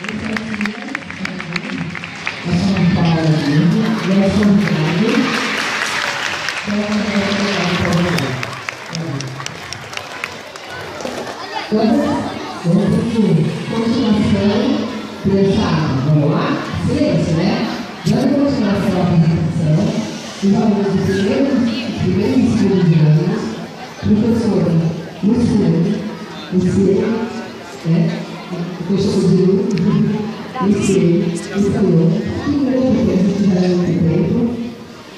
a São Paulo mesmo, e a São Paulo. Vamos continuação dessa. Vamos lá? Silêncio, né? Dando continuação apresentação, os alunos do primeiro, primeiro e de anos, professora Luciane, Luciane, né? O professor Gil, Luciano, Luciano, que não é porque a gente já é muito tempo,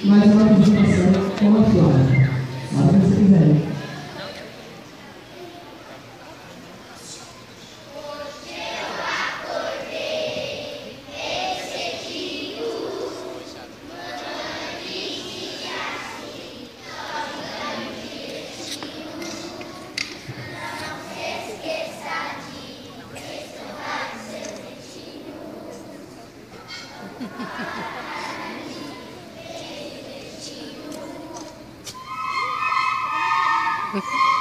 mas uma apresentação Mm-hmm.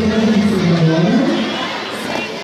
Yeah.